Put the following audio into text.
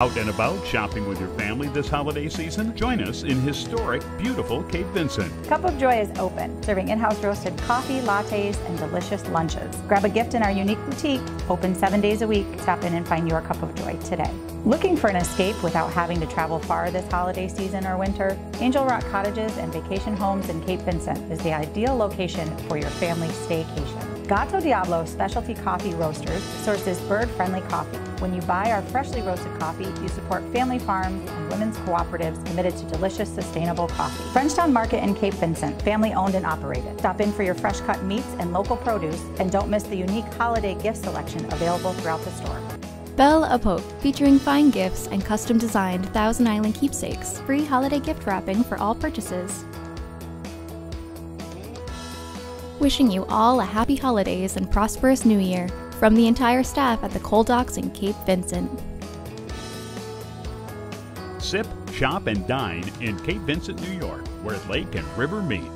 Out and about shopping with your family this holiday season? Join us in historic, beautiful Cape Vincent. Cup of Joy is open, serving in-house roasted coffee, lattes, and delicious lunches. Grab a gift in our unique boutique, open seven days a week. Stop in and find your cup of joy today. Looking for an escape without having to travel far this holiday season or winter? Angel Rock Cottages and Vacation Homes in Cape Vincent is the ideal location for your family staycation. Gato Diablo Specialty Coffee Roasters sources bird-friendly coffee. When you buy our freshly roasted coffee, you support family farms and women's cooperatives committed to delicious, sustainable coffee. Frenchtown Market in Cape Vincent, family owned and operated. Stop in for your fresh cut meats and local produce, and don't miss the unique holiday gift selection available throughout the store. Belle Epoque, featuring fine gifts and custom designed Thousand Island keepsakes. Free holiday gift wrapping for all purchases. Wishing you all a happy holidays and prosperous new year from the entire staff at the Coal Docks in Cape Vincent. Sip, shop, and dine in Cape Vincent, New York, where lake and river meet.